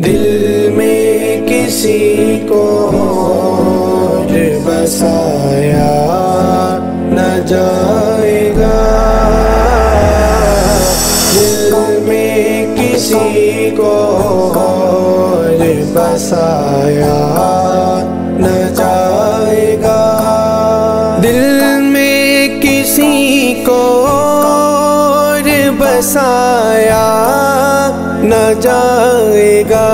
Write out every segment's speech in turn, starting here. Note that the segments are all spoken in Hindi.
दिल में किसी को बसा। जाएगा।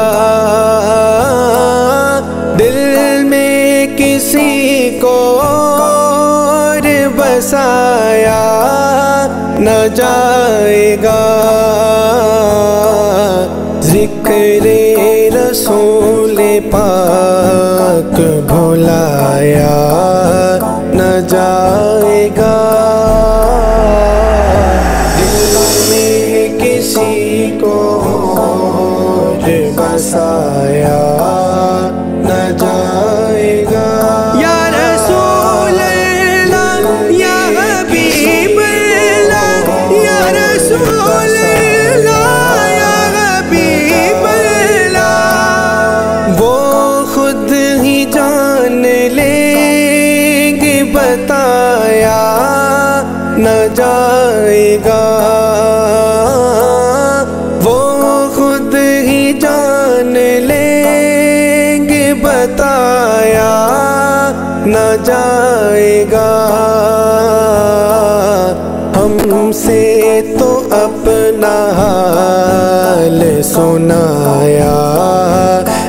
दिल में किसी को और बसाया न जाएगा। ज़िक्र रसूल पाक भुलाया न जाएगा बसाया न जाएगा। या रसूल या हबीब या रसूल या हबीब वो खुद ही जान लेंगे, बताया न जाएगा। जाएगा। हमसे तो अपना हाल सुनाया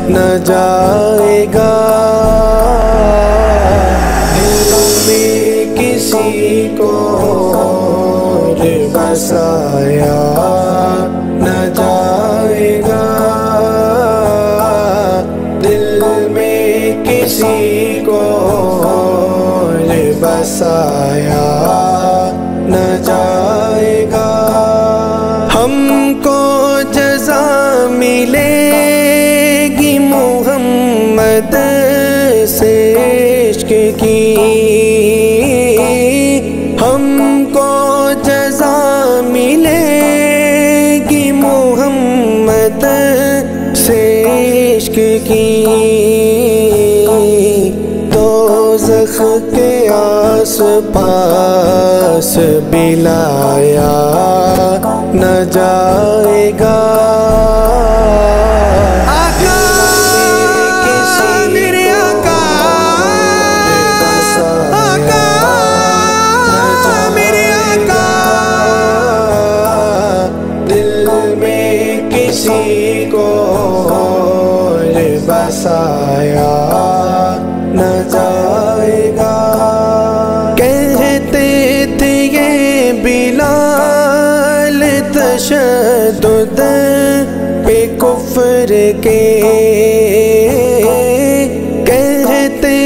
न जाएगा। किसी को बसाया। बसाया न जाएगा। हमको जजा मिलेगी मोहम्मद से इश्क की। हमको जजा मिलेगी मोहम्मद से इश्क की। दो जख के पास बिलाया न जाएगा। को बसाया न जाएगा तशदुद पे कुफर के कहते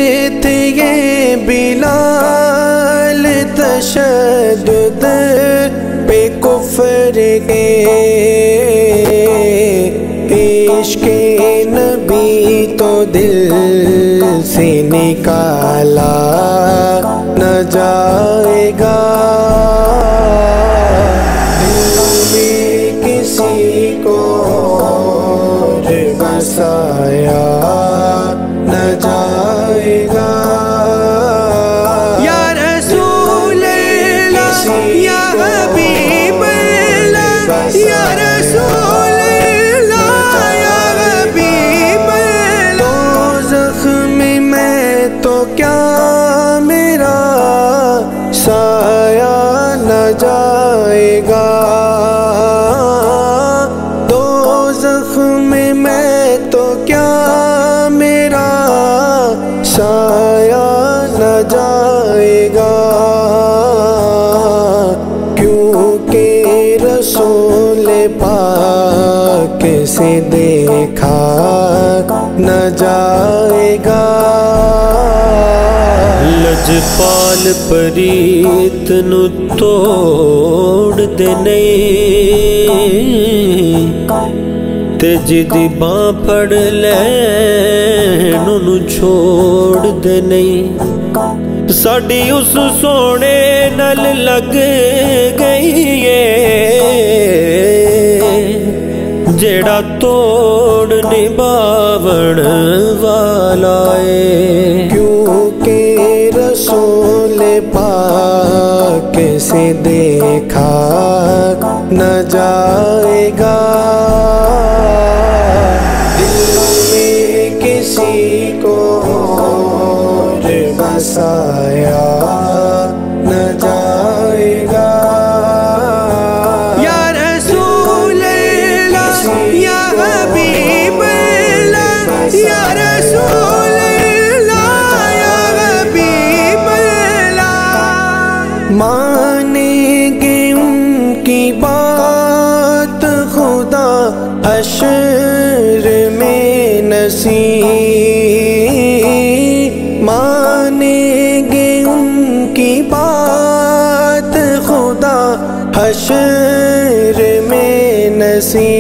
थे ये बिलाल तशदुद पे कुफर के इश्क नबी तो दिल से निकाला न जाएगा। ਪਾਲ ਪ੍ਰੀਤ ਨੂੰ ਤੋੜਦੇ ਨਹੀਂ। ਤੇ ਜਿਹਦੀ ਬਾਹ ਫੜ ਲੈ ਨੂੰ ਛੋੜ ਦੇ ਨਹੀਂ। ਸਾਡੀ ਉਸ ਸੋਨੇ ਨਾਲ ਲੱਗ ਗਈ ਏ ਜਿਹੜਾ ਤੋੜ ਨਿਭਾਵਣ ਵਾਲਾ ਏ। रसूल हशर में नसी मानेंगे उनकी बात। खुदा हशर में नसी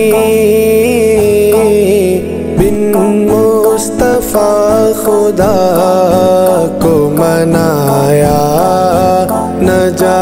बिन मुस्तफ़ा खुदा को मनाया न जा